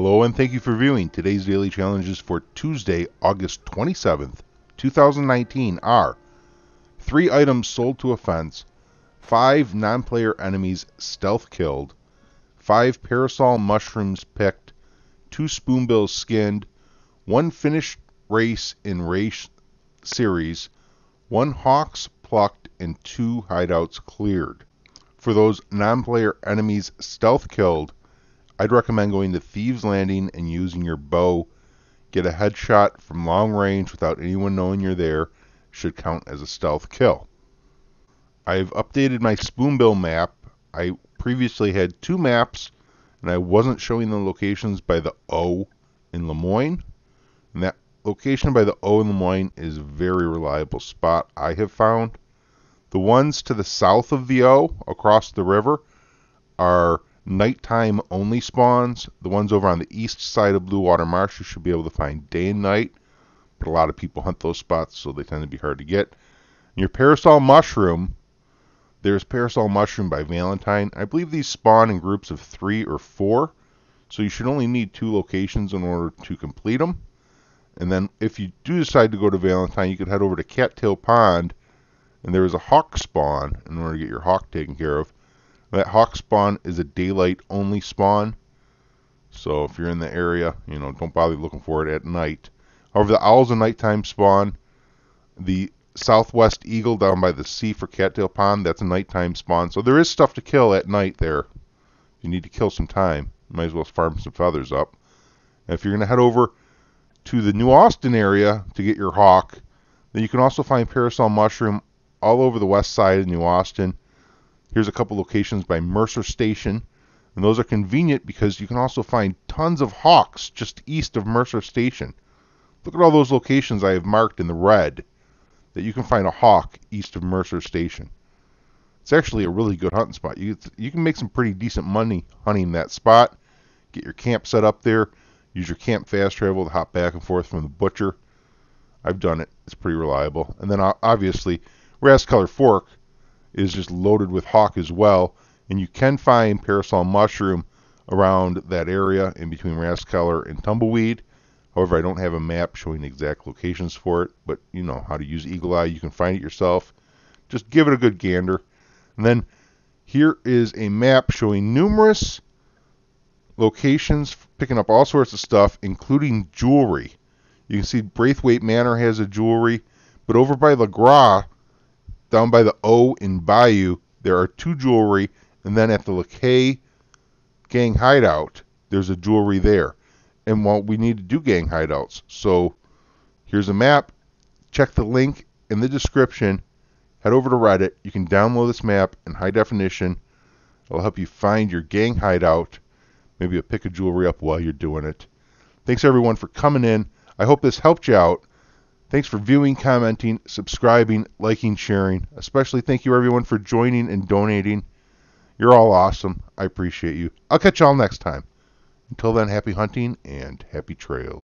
Hello and thank you for viewing. Today's daily challenges for Tuesday, August 27th, 2019 are 3 items sold to a fence, 5 non-player enemies stealth killed, 5 parasol mushrooms picked, 2 spoonbills skinned, 1 finished race in race series, 1 hawks plucked, and 2 hideouts cleared. For those non-player enemies stealth killed, I'd recommend going to Thieves Landing and using your bow. Get a headshot from long range without anyone knowing you're there. Should count as a stealth kill. I've updated my spoonbill map. I previously had two maps and I wasn't showing the locations by the O in Lemoyne. And that location by the O in Lemoyne is a very reliable spot I have found. The ones to the south of the O across the river are nighttime only spawns. The ones over on the east side of Blue Water Marsh you should be able to find day and night, but a lot of people hunt those spots, so they tend to be hard to get. And your parasol mushroom, there's parasol mushroom by Valentine. I believe these spawn in groups of three or four, so you should only need two locations in order to complete them. And then if you do decide to go to Valentine, you could head over to Cattail Pond, and there is a hawk spawn in order to get your hawk taken care of. That hawk spawn is a daylight only spawn. So if you're in the area, you know, don't bother looking for it at night. However, the owl's a nighttime spawn. The southwest eagle down by the sea for Cattail Pond, that's a nighttime spawn. So there is stuff to kill at night there. You need to kill some time. might as well farm some feathers up. And if you're going to head over to the New Austin area to get your hawk, then you can also find parasol mushroom all over the west side of New Austin. Here's a couple locations by Mercer Station. And those are convenient because you can also find tons of hawks just east of Mercer Station. Look at all those locations I have marked in the red that you can find a hawk east of Mercer Station. It's actually a really good hunting spot. You, you can make some pretty decent money hunting that spot. Get your camp set up there. Use your camp fast travel to hop back and forth from the butcher. I've done it. It's pretty reliable. And then obviously, Rathskeller Fork is just loaded with hawk as well. And you can find parasol mushroom around that area in between Rathskeller and Tumbleweed. However, I don't have a map showing exact locations for it, but you know how to use Eagle Eye. You can find it yourself. Just give it a good gander. And then here is a map showing numerous locations, picking up all sorts of stuff, including jewelry. You can see Braithwaite Manor has a jewelry, but over by LaGras, down by the O in Bayou, there are two jewelry, and then at the Lakay gang hideout, there's a jewelry there. And well, we need to do gang hideouts. So here's a map. Check the link in the description. Head over to Reddit. You can download this map in high definition. It'll help you find your gang hideout. Maybe you'll pick a jewelry up while you're doing it. Thanks everyone for coming in. I hope this helped you out. Thanks for viewing, commenting, subscribing, liking, sharing. Especially thank you everyone for joining and donating. You're all awesome. I appreciate you. I'll catch y'all next time. Until then, happy hunting and happy trails.